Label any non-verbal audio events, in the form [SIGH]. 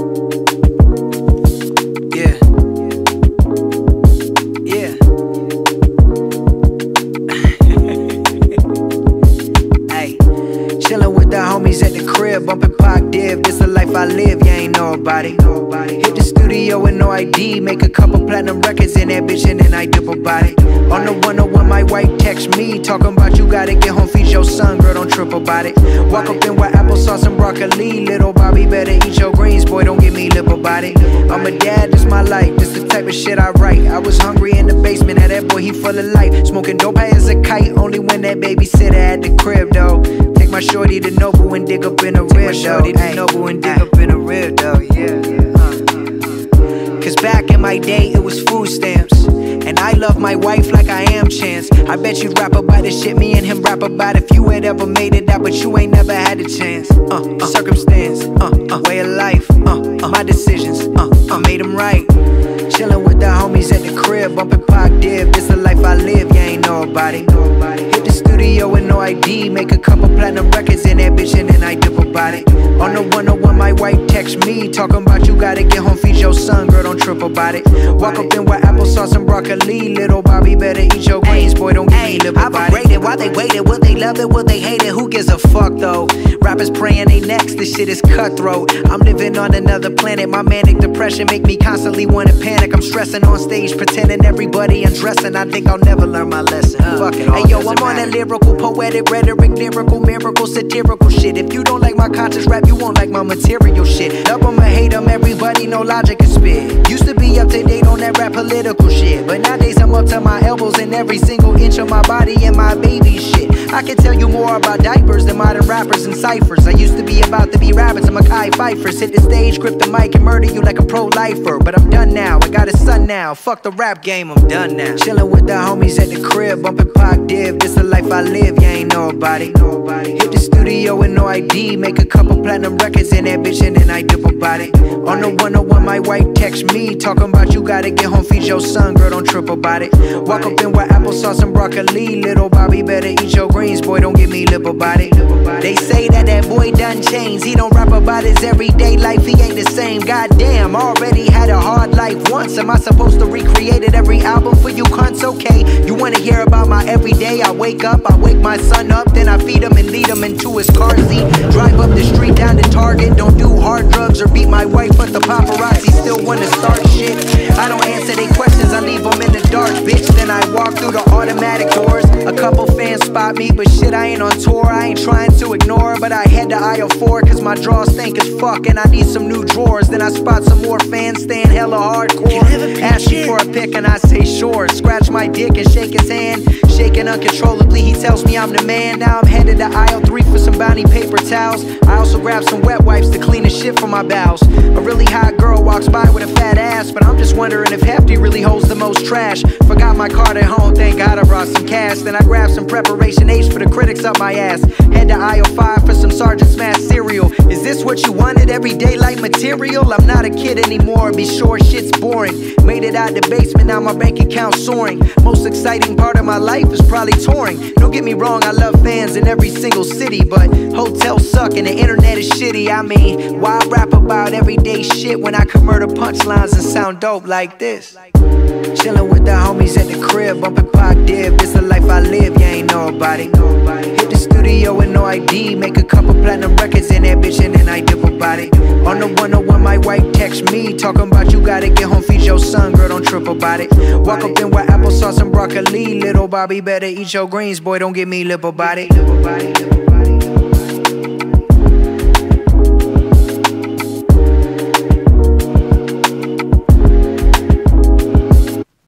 [LAUGHS] homies at the crib, bumpin' Pac Div. This the life I live, you ain't know it. Hit the studio with no ID, make a couple platinum records in that bitch, and then I dip about it. On the 101, my wife text me, talking about you gotta get home, feed your son, girl, don't trip about it. Walk up in with applesauce and broccoli, little Bobby better eat your greens, boy, don't get me lip about it. I'm a dad, this my life, this the type of shit I write. I was hungry in the basement, now that boy, he full of life. Smoking dope high as a kite, only when that babysitter at the crib, though. My shorty to Noble and dig up in a real though. Ay, Noble and dig up in a rib, though, yeah. Cause back in my day, it was food stamps. And I love my wife like I am Chance. I bet you'd rap about the shit me and him rap about if you had ever made it out, but you ain't never had a chance. Uh, uh circumstance, uh, uh, way of life, uh, uh, my decisions, uh, uh, made them right. Chillin' with the homies at the crib, bumpin' Pac Div. This the life I live, you ain't know about it. The studio with no ID, make a couple platinum records in bitch, and I dip about it. On the 101, my wife text me, talking about you gotta get home, feed your son, girl, don't trip about it. Walk up in with applesauce and broccoli, little Bobby better eat your greens, boy, don't get me lip about it. Why they waited. Will they love it? Will they hate it? Who gives a fuck though? Rappers praying they next, this shit is cutthroat. I'm living on another planet, my manic depression make me constantly wanna panic. I'm stressing on stage, pretending everybody undressing. I think I'll never learn my lesson. Fuck it, all Hey yo, I'm on that lyrical, poetic, rhetoric, lyrical, miracle, satirical shit. If you don't like my conscious rap, you won't like my material shit. Love 'em or hate 'em, everybody know logic is spit. Used to be up to date on that rap political shit, but nowadays I'm up to my elbows in every single inch of my body and my baby shit. I can tell you more about diapers than modern rappers and ciphers. I used to be about to be rabbits and Mackay Pfeiffer's. Hit the stage, grip the mic, and murder you like a pro lifer. But I'm done now, I got a son now. Fuck the rap game, I'm done now. Chillin' with the homies at the crib, bumpin' Pac Div. This the life I live, you ain't nobody. it. Hit the studio with no ID, make a couple platinum records in that bitch, and then I dip about it. On the 101, my wife text me, talking about you gotta get home, feed your son, girl, don't trip about it. Walk up in with applesauce and broccoli, little Bobby better eat your greens, boy, don't get me lip about it. They say that that boy done changed. He don't rap about his everyday life. He ain't the same. Goddamn, already had a hard life once. Am I supposed to recreate it every album for you cunts? Okay, you wanna hear about my everyday? I wake up, I wake my son up, then I feed him and lead him into his car seat. Drive up the street down to Target. Don't do hard drugs or beat my wife, but the paparazzi spot me, but shit, I ain't on tour. I ain't trying to ignore, but I head to aisle four, cause my drawers stink as fuck, and I need some new drawers. Then I spot some more fans staying hella hardcore. Ask me for a pic, and I say sure. Scratch my dick and shake his hand. Shaking uncontrollably, he tells me I'm the man. Now I'm headed to aisle three for some bounty paper towels. I also grab some wet wipes to clean the shit from my bowels. A really hot girl walks by with a fat ass, but I'm just wondering if Hefty really holds the most trash. Forgot my card at home, thank God I brought some cash. Then I grabbed some preparation H for the critics up my ass. Head to aisle five for some Sergeant Smash cereal. Is this what you wanted? Everyday life material? I'm not a kid anymore, be sure shit's boring. Made it out the basement, now my bank account soaring. Most exciting part of my life is probably touring. Don't get me wrong, I love fans in every single city, but hotels suck and the internet is shitty. I mean, why rap about everyday shit when I can murder punchlines and sound dope like this? Chillin' with the homies at the crib, bumpin' Pac Div. This the life I live, you ain't it. Hit the studio with no ID, make a couple platinum records in that bitch, and then I dip about it. On the 101, my wife text me, talking about you gotta get home, feed your son, girl, don't trip about it. Walk up in with applesauce and broccoli, little Bobby better eat your greens, boy, don't get me lip about it.